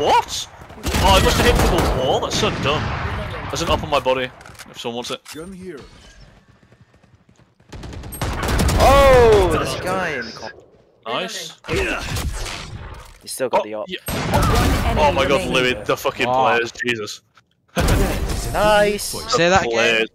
What? Oh, I must have hit from the wall. That's so dumb. There's an op on my body. If someone wants it. Gun here. Oh, there's a guy in the corner. Nice. You still got Oh, the op. yeah. Oh my god. Louis, the fucking Wow. players, Jesus. Nice. Say that again.